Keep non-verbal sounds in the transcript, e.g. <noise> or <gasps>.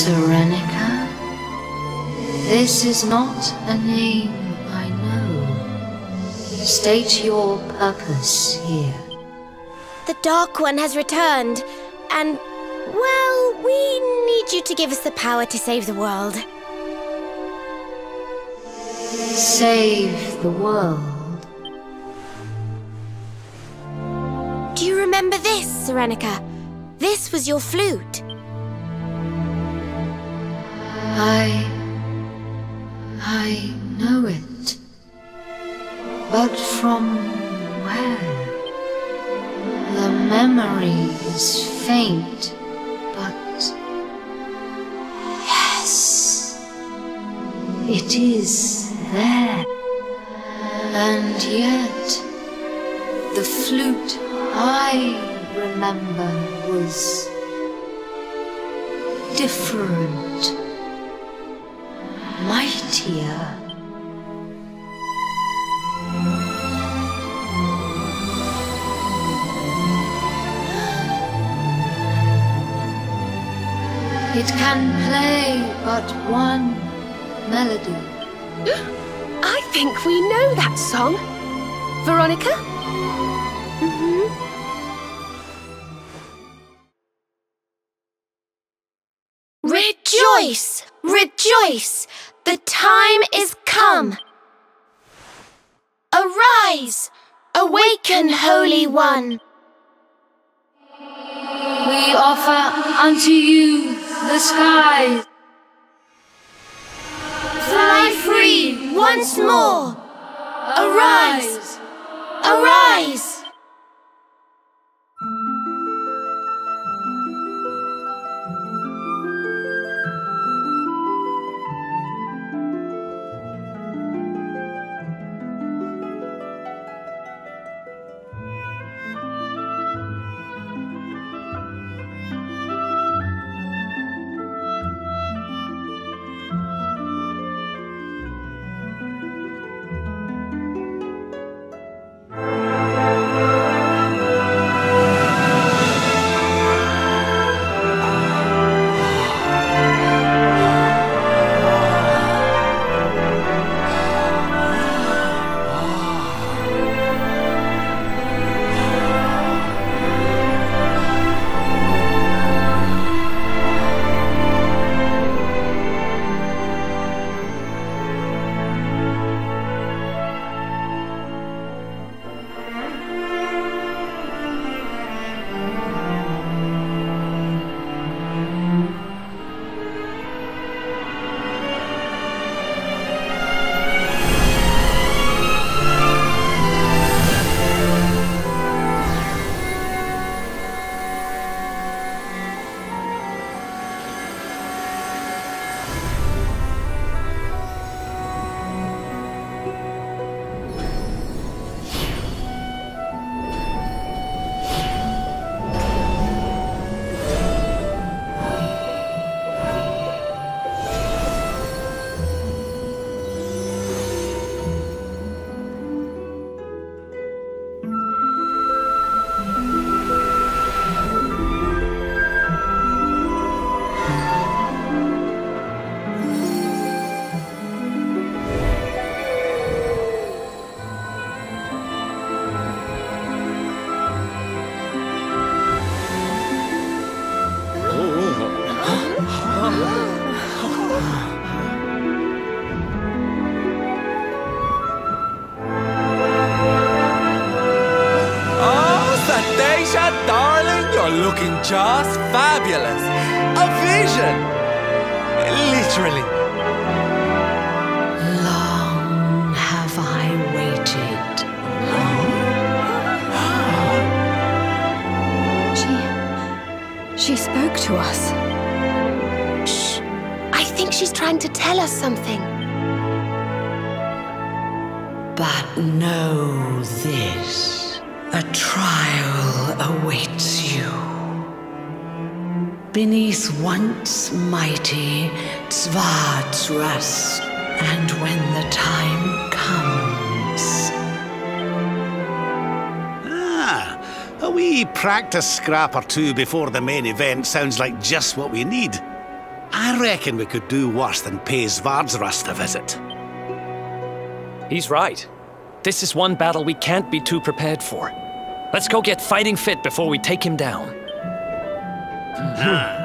Serenica? This is not a name I know. State your purpose here. The Dark One has returned, and, well, we need you to give us the power to save the world. Save the world? Do you remember this, Serenica? This was your flute. I... I know it. But from where? The memory is faint, but... Yes... It is there. And yet... The flute I remember was... different mightier. It can play but one melody. <gasps> I think we know that song. Veronica? Rejoice! Rejoice! The time is come! Arise! Awaken, Holy One! We offer unto you the skies. Fly free once more! Arise! Arise! Looking just fabulous. A vision. Literally. Long have I waited. She. She spoke to us. Shh. I think she's trying to tell us something. But know this a trial awaits you. Beneath once mighty Svardsrust, and when the time comes. Ah, a wee practice scrap or two before the main event sounds like just what we need. I reckon we could do worse than pay Svardsrust a visit. He's right. This is one battle we can't be too prepared for. Let's go get fighting fit before we take him down. Ah.